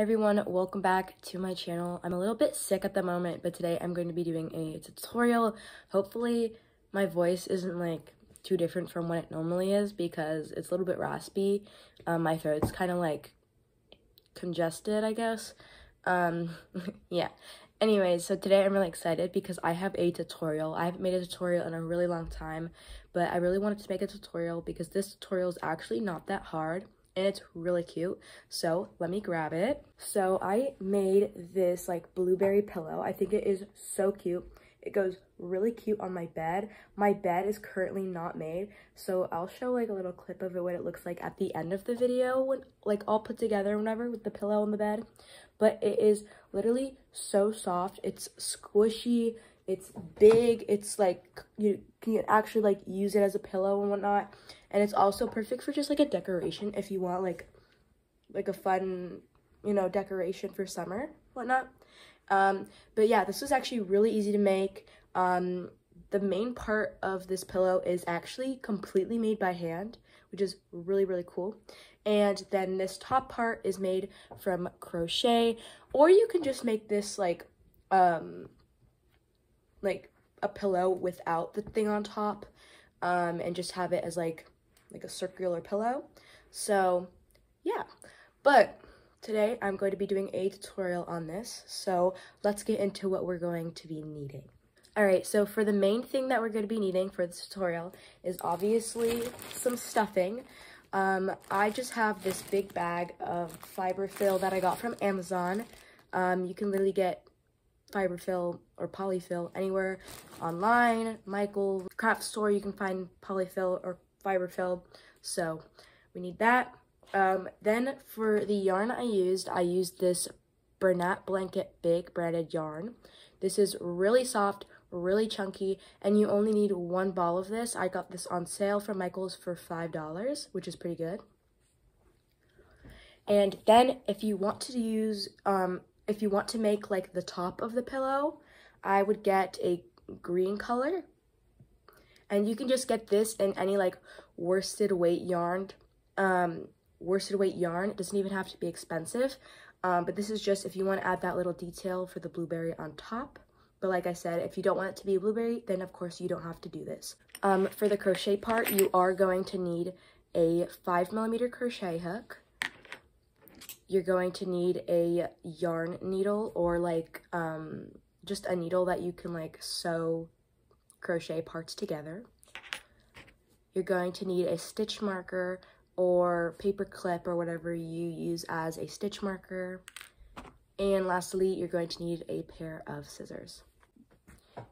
Everyone, welcome back to my channel. I'm a little bit sick at the moment, but today I'm going to be doing a tutorial. Hopefully my voice isn't like too different from what it normally is because it's a little bit raspy. Um, my throat's kind of like congested, I guess. Um, yeah. Anyways, so today I'm really excited because I have a tutorial. I haven't made a tutorial in a really long time, but I really wanted to make a tutorial because this tutorial is actually not that hard and it's really cute. So let me grab it. So I made this like blueberry pillow. I think it is so cute. It goes really cute on my bed. My bed is currently not made, so I'll show like a little clip of it, what it looks like at the end of the video, when like all put together whenever with the pillow on the bed. But it is literally so soft. It's squishy. It's big. It's like you can actually like use it as a pillow and whatnot. And it's also perfect for just like a decoration if you want like like a fun, you know, decoration for summer, whatnot. Um, but yeah, this was actually really easy to make. Um, the main part of this pillow is actually completely made by hand, which is really, really cool. And then this top part is made from crochet, or you can just make this like, um, like a pillow without the thing on top, um, and just have it as like, like a circular pillow. So yeah, but Today, I'm going to be doing a tutorial on this, so let's get into what we're going to be needing. Alright, so for the main thing that we're going to be needing for this tutorial is obviously some stuffing. Um, I just have this big bag of fiberfill that I got from Amazon. Um, you can literally get fiberfill or polyfill anywhere online, Michael, craft store, you can find polyfill or fiberfill. So we need that. Um, then for the yarn I used, I used this Bernat Blanket Big branded yarn. This is really soft, really chunky, and you only need one ball of this. I got this on sale from Michael's for $5, which is pretty good. And then if you want to use, um, if you want to make like the top of the pillow, I would get a green color. And you can just get this in any like worsted weight yarn. Um, worsted weight yarn. It doesn't even have to be expensive. Um, but this is just if you want to add that little detail for the blueberry on top. But like I said, if you don't want it to be a blueberry, then of course you don't have to do this. Um, for the crochet part, you are going to need a 5 millimeter crochet hook. You're going to need a yarn needle or like um, just a needle that you can like sew crochet parts together. You're going to need a stitch marker or paper clip or whatever you use as a stitch marker. And lastly, you're going to need a pair of scissors.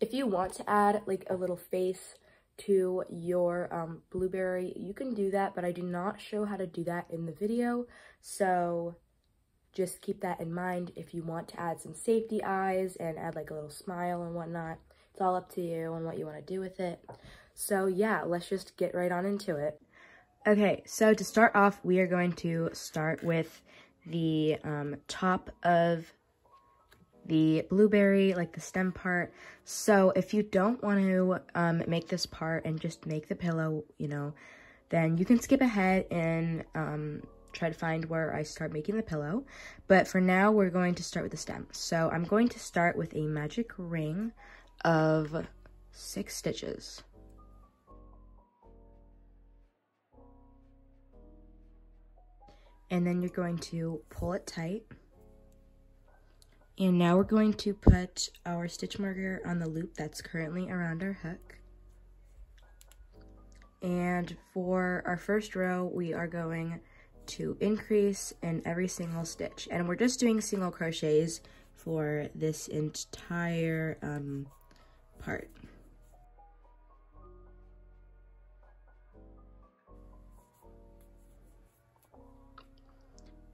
If you want to add like a little face to your um, blueberry, you can do that, but I do not show how to do that in the video. So just keep that in mind if you want to add some safety eyes and add like a little smile and whatnot. It's all up to you and what you want to do with it. So yeah, let's just get right on into it. Okay, so to start off, we are going to start with the um, top of the blueberry, like the stem part. So if you don't want to um, make this part and just make the pillow, you know, then you can skip ahead and um, try to find where I start making the pillow. But for now, we're going to start with the stem. So I'm going to start with a magic ring of six stitches. and then you're going to pull it tight. And now we're going to put our stitch marker on the loop that's currently around our hook. And for our first row, we are going to increase in every single stitch. And we're just doing single crochets for this entire um, part.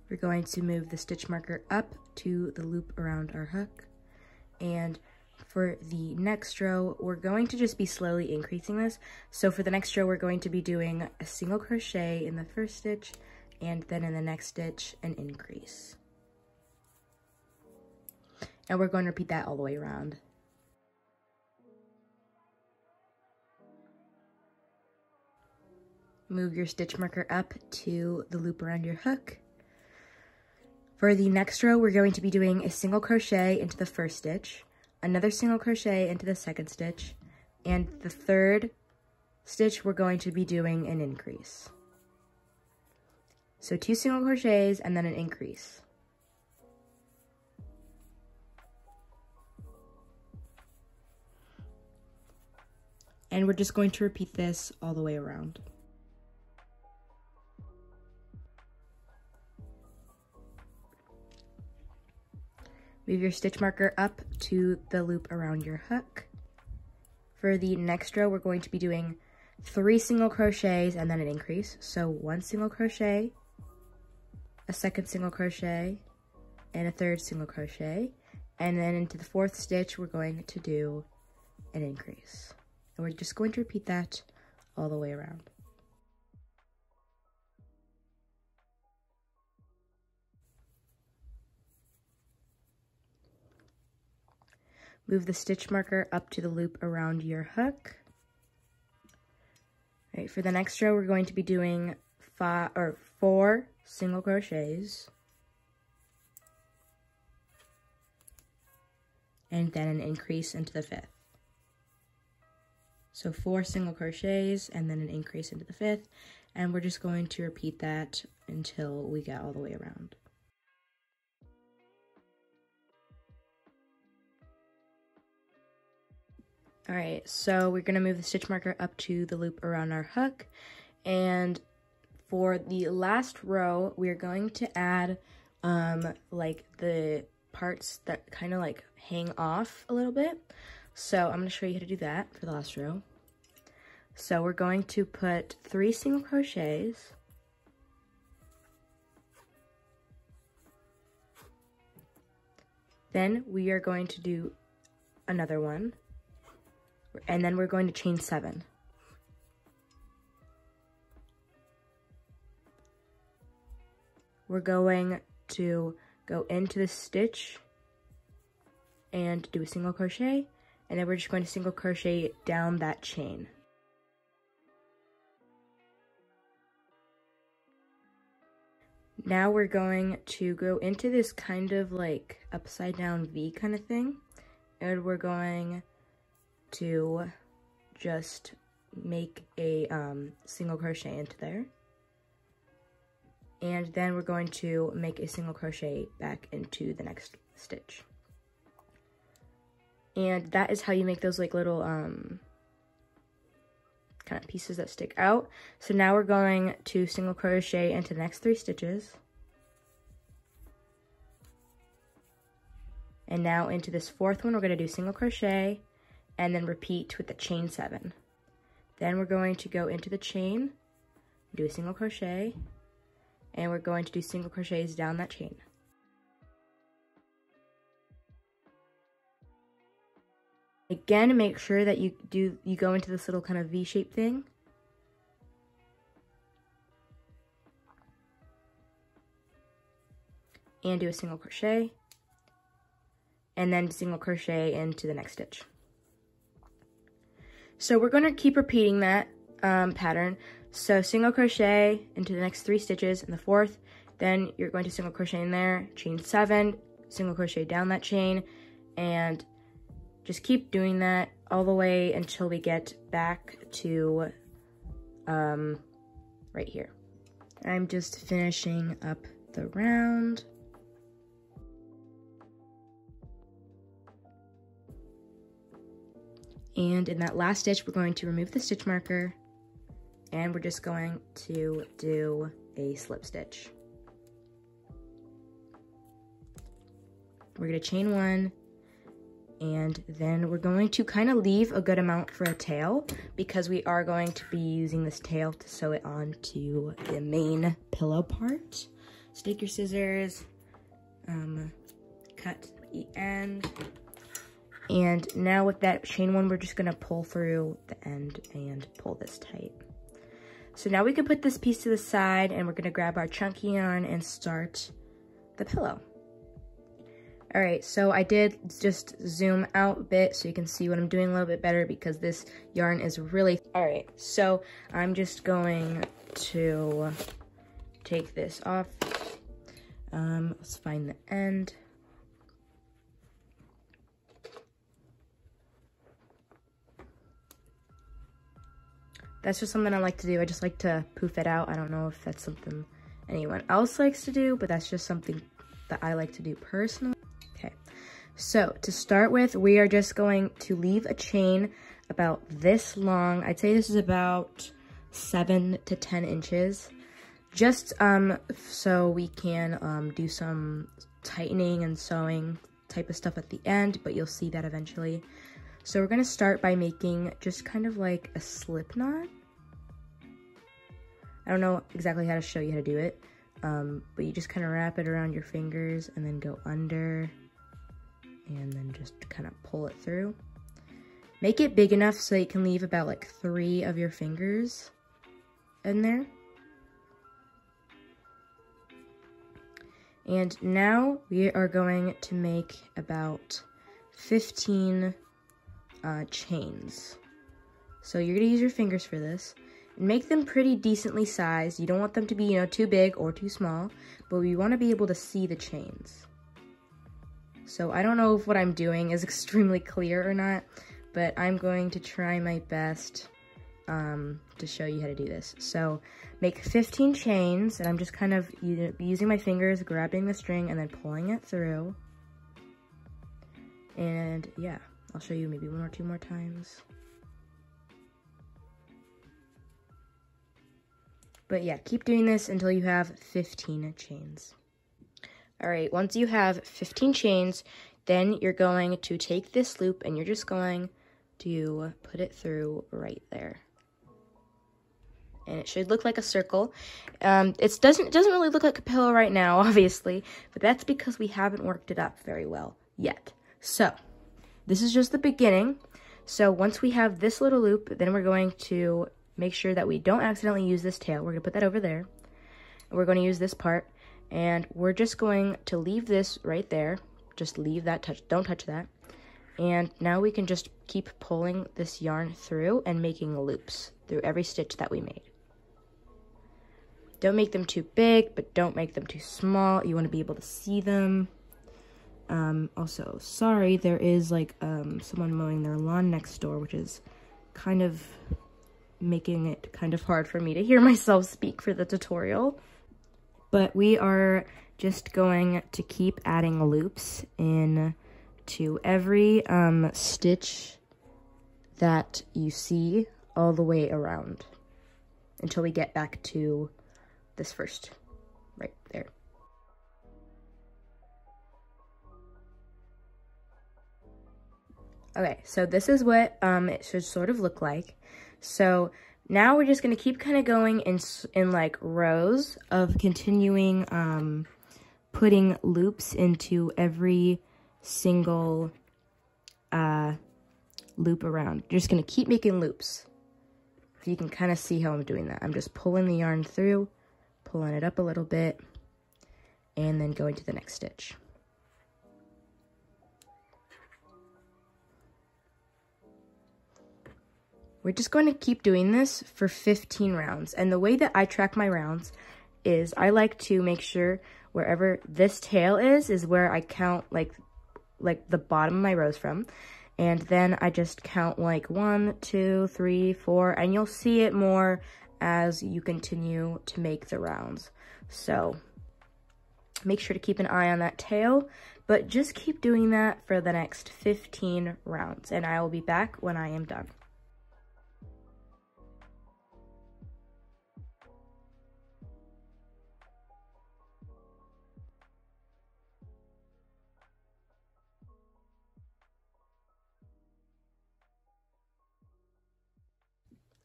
We're going to move the stitch marker up to the loop around our hook. And for the next row, we're going to just be slowly increasing this. So for the next row, we're going to be doing a single crochet in the first stitch and then in the next stitch, an increase. And we're going to repeat that all the way around. Move your stitch marker up to the loop around your hook For the next row, we're going to be doing a single crochet into the first stitch, another single crochet into the second stitch, and the third stitch, we're going to be doing an increase. So two single crochets and then an increase. And we're just going to repeat this all the way around. Move your stitch marker up to the loop around your hook. For the next row, we're going to be doing three single crochets and then an increase. So one single crochet, a second single crochet, and a third single crochet. And then into the fourth stitch, we're going to do an increase. And we're just going to repeat that all the way around. Move the stitch marker up to the loop around your hook. All right, for the next row, we're going to be doing five or four single crochets. And then an increase into the fifth. So four single crochets and then an increase into the fifth. And we're just going to repeat that until we get all the way around. All right, so we're gonna move the stitch marker up to the loop around our hook. And for the last row, we're going to add um, like the parts that kind of like hang off a little bit. So I'm gonna show you how to do that for the last row. So we're going to put three single crochets Then we are going to do another one and then we're going to chain seven. We're going to go into the stitch and do a single crochet, and then we're just going to single crochet down that chain. Now we're going to go into this kind of like upside down V kind of thing, and we're going to just make a um, single crochet into there. And then we're going to make a single crochet back into the next stitch. And that is how you make those like little um, kind of pieces that stick out. So now we're going to single crochet into the next three stitches. And now into this fourth one, we're going to do single crochet and then repeat with the chain seven. Then we're going to go into the chain, do a single crochet, and we're going to do single crochets down that chain. Again, make sure that you do you go into this little kind of V-shaped thing. And do a single crochet. And then single crochet into the next stitch. So we're going to keep repeating that um, pattern. So single crochet into the next three stitches in the fourth, then you're going to single crochet in there, chain seven, single crochet down that chain, and just keep doing that all the way until we get back to um, right here. I'm just finishing up the round. And in that last stitch, we're going to remove the stitch marker and we're just going to do a slip stitch. We're gonna chain one and then we're going to kind of leave a good amount for a tail because we are going to be using this tail to sew it onto the main pillow part. Take your scissors, um, cut the end, and now with that chain one, we're just gonna pull through the end and pull this tight. So now we can put this piece to the side and we're gonna grab our chunky yarn and start the pillow. All right, so I did just zoom out a bit so you can see what I'm doing a little bit better because this yarn is really, all right, so I'm just going to take this off. Um, let's find the end. That's just something I like to do. I just like to poof it out. I don't know if that's something anyone else likes to do, but that's just something that I like to do personally. Okay, so to start with, we are just going to leave a chain about this long. I'd say this is about seven to 10 inches. Just um, so we can um, do some tightening and sewing type of stuff at the end, but you'll see that eventually. So we're gonna start by making just kind of like a slip knot. I don't know exactly how to show you how to do it, um, but you just kind of wrap it around your fingers and then go under and then just kind of pull it through. Make it big enough so you can leave about like three of your fingers in there. And now we are going to make about 15 uh, chains. So you're gonna use your fingers for this. And make them pretty decently sized. You don't want them to be, you know, too big or too small, but we wanna be able to see the chains. So I don't know if what I'm doing is extremely clear or not, but I'm going to try my best um, to show you how to do this. So make 15 chains, and I'm just kind of using my fingers, grabbing the string, and then pulling it through. And yeah. I'll show you maybe one or two more times. But yeah, keep doing this until you have 15 chains. All right, once you have 15 chains, then you're going to take this loop and you're just going to put it through right there. And it should look like a circle. Um, it doesn't it doesn't really look like a pillow right now, obviously, but that's because we haven't worked it up very well yet. So, this is just the beginning. So once we have this little loop, then we're going to make sure that we don't accidentally use this tail. We're going to put that over there. We're going to use this part. And we're just going to leave this right there. Just leave that touch. Don't touch that. And now we can just keep pulling this yarn through and making loops through every stitch that we made. Don't make them too big, but don't make them too small. You want to be able to see them. Um, also, sorry, there is like um, someone mowing their lawn next door, which is kind of making it kind of hard for me to hear myself speak for the tutorial. But we are just going to keep adding loops in to every um, stitch that you see all the way around until we get back to this first right there. Okay, so this is what um, it should sort of look like. So now we're just going to keep kind of going in, in like rows of continuing um, putting loops into every single uh, loop around. You're just going to keep making loops. If you can kind of see how I'm doing that. I'm just pulling the yarn through, pulling it up a little bit, and then going to the next stitch. We're just going to keep doing this for 15 rounds. And the way that I track my rounds is I like to make sure wherever this tail is, is where I count like, like the bottom of my rows from. And then I just count like one, two, three, four, and you'll see it more as you continue to make the rounds. So make sure to keep an eye on that tail, but just keep doing that for the next 15 rounds. And I will be back when I am done.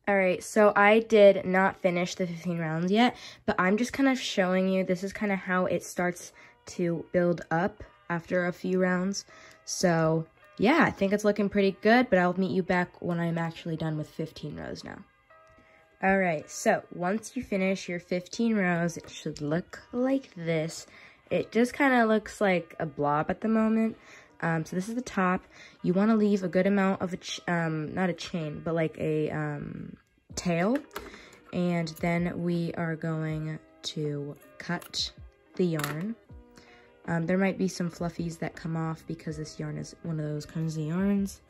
All right, so I did not finish the 15 rounds yet, but I'm just kind of showing you, this is kind of how it starts to build up after a few rounds. So yeah, I think it's looking pretty good, but I'll meet you back when I'm actually done with 15 rows now. All right, so once you finish your 15 rows, it should look like this. It just kind of looks like a blob at the moment. Um, so this is the top. You want to leave a good amount of a, um, not a chain, but like a um, tail. And then we are going to cut the yarn. Um, there might be some fluffies that come off because this yarn is one of those kinds of yarns.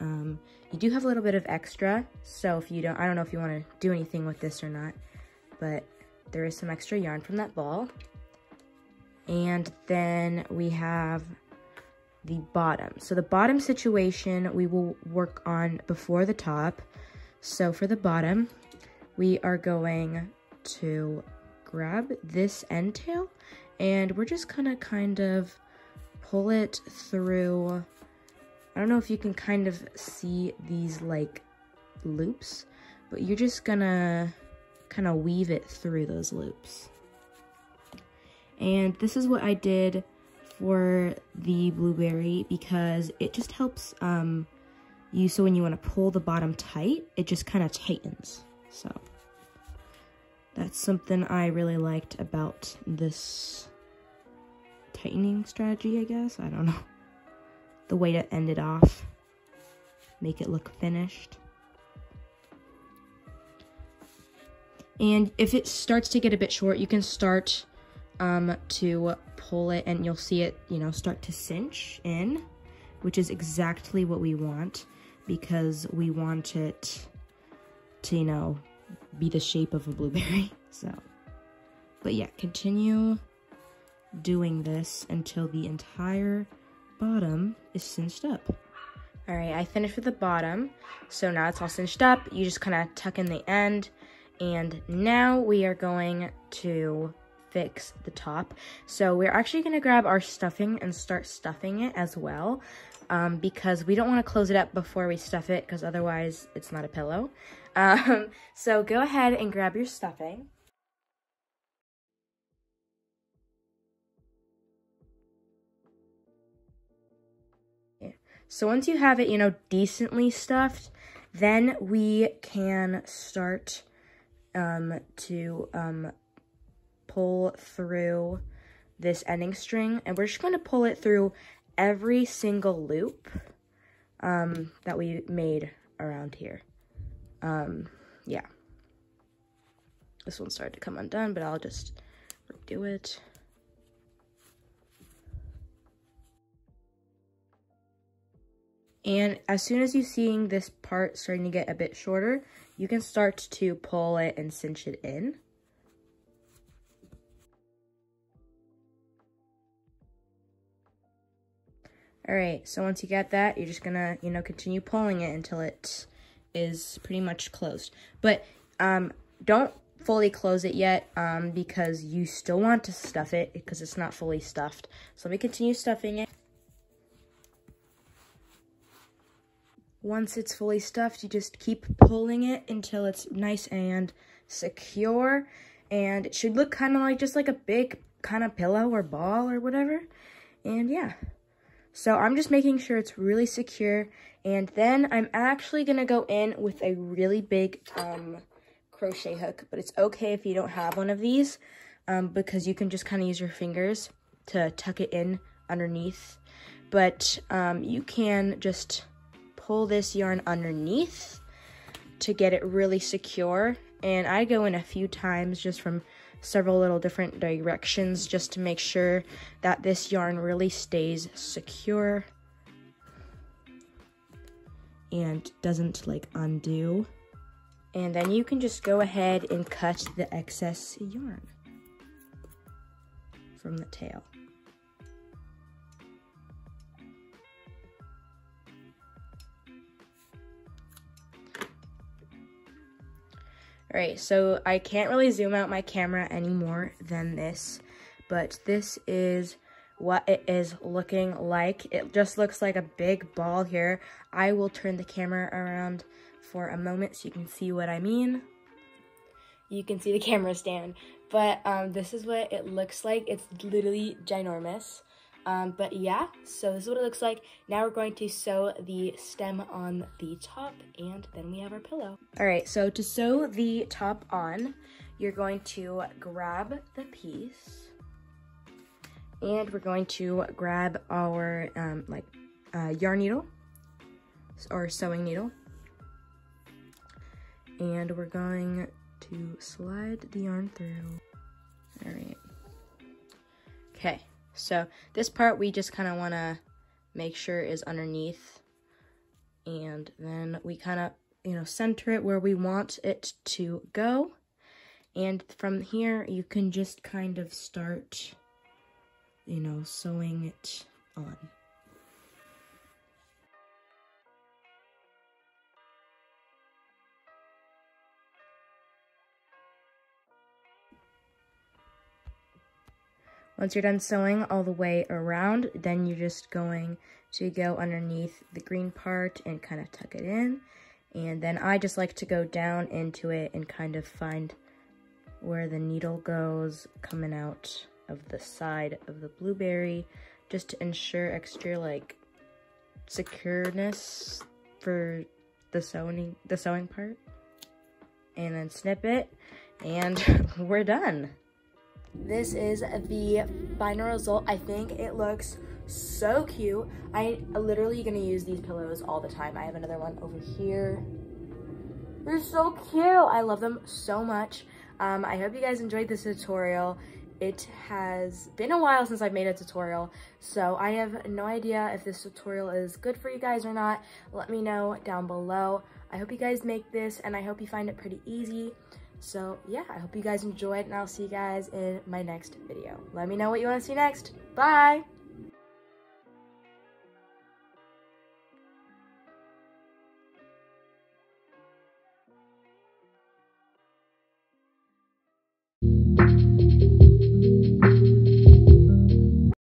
Um, you do have a little bit of extra, so if you don't, I don't know if you want to do anything with this or not, but there is some extra yarn from that ball. And then we have the bottom. So the bottom situation we will work on before the top. So for the bottom, we are going to grab this end tail and we're just gonna kind of pull it through. I don't know if you can kind of see these like loops, but you're just gonna kind of weave it through those loops. And this is what I did for the blueberry because it just helps um, you so when you want to pull the bottom tight, it just kind of tightens. So that's something I really liked about this tightening strategy, I guess. I don't know. The way to end it off. Make it look finished. And if it starts to get a bit short, you can start um, to pull it and you'll see it, you know, start to cinch in, which is exactly what we want because we want it to, you know, be the shape of a blueberry. So, but yeah, continue doing this until the entire bottom is cinched up. All right, I finished with the bottom. So now it's all cinched up. You just kind of tuck in the end. And now we are going to fix the top. So we're actually going to grab our stuffing and start stuffing it as well. Um, because we don't want to close it up before we stuff it because otherwise it's not a pillow. Um, so go ahead and grab your stuffing. So once you have it, you know, decently stuffed, then we can start um, to um, pull through this ending string. And we're just going to pull it through every single loop um, that we made around here. Um, yeah. This one started to come undone, but I'll just redo it. And as soon as you're seeing this part starting to get a bit shorter, you can start to pull it and cinch it in. All right, so once you get that, you're just gonna, you know, continue pulling it until it is pretty much closed. But um, don't fully close it yet um, because you still want to stuff it because it's not fully stuffed. So let me continue stuffing it. Once it's fully stuffed, you just keep pulling it until it's nice and secure. And it should look kind of like just like a big kind of pillow or ball or whatever. And yeah. So I'm just making sure it's really secure. And then I'm actually going to go in with a really big um, crochet hook. But it's okay if you don't have one of these. Um, because you can just kind of use your fingers to tuck it in underneath. But um, you can just pull this yarn underneath to get it really secure. And I go in a few times just from several little different directions just to make sure that this yarn really stays secure and doesn't like undo. And then you can just go ahead and cut the excess yarn from the tail. All right, so I can't really zoom out my camera any more than this, but this is what it is looking like. It just looks like a big ball here. I will turn the camera around for a moment so you can see what I mean. You can see the camera stand, but um, this is what it looks like. It's literally ginormous. Um, but yeah, so this is what it looks like. Now we're going to sew the stem on the top and then we have our pillow. All right, so to sew the top on, you're going to grab the piece and we're going to grab our um, like uh, yarn needle or sewing needle and we're going to slide the yarn through. All right. Okay. So this part we just kind of want to make sure is underneath. And then we kind of, you know, center it where we want it to go. And from here, you can just kind of start, you know, sewing it on. Once you're done sewing all the way around, then you're just going to go underneath the green part and kind of tuck it in. And then I just like to go down into it and kind of find where the needle goes coming out of the side of the blueberry just to ensure extra like secureness for the sewing the sewing part and then snip it and we're done this is the final result. I think it looks so cute. I literally gonna use these pillows all the time. I have another one over here. They're so cute. I love them so much. Um, I hope you guys enjoyed this tutorial. It has been a while since I've made a tutorial, so I have no idea if this tutorial is good for you guys or not. Let me know down below. I hope you guys make this, and I hope you find it pretty easy. So yeah, I hope you guys enjoyed and I'll see you guys in my next video. Let me know what you want to see next. Bye!